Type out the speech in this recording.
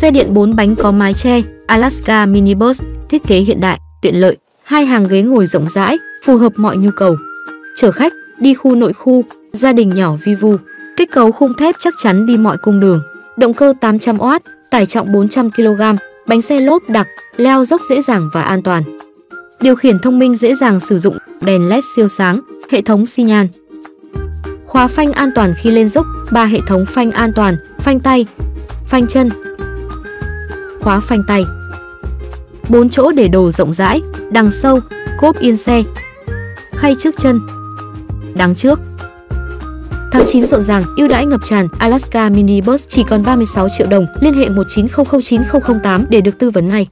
Xe điện 4 bánh có mái che, Alaska Minibus, thiết kế hiện đại, tiện lợi, hai hàng ghế ngồi rộng rãi, phù hợp mọi nhu cầu. Chở khách, đi khu nội khu, gia đình nhỏ vi vu. Kết cấu khung thép chắc chắn đi mọi cung đường. Động cơ 800W, tải trọng 400 kg, bánh xe lốp đặc, leo dốc dễ dàng và an toàn. Điều khiển thông minh dễ dàng sử dụng, đèn led siêu sáng, hệ thống xi nhan. Khóa phanh an toàn khi lên dốc, ba hệ thống phanh an toàn, phanh tay, phanh chân, khóa phanh tay. 4 chỗ để đồ rộng rãi, đằng sâu, cốp yên xe. Khay trước chân, đằng trước. Tháng 9 rộn ràng, ưu đãi ngập tràn, Alaska Mini Bus chỉ còn 36 triệu đồng. Liên hệ 19009008 để được tư vấn ngay.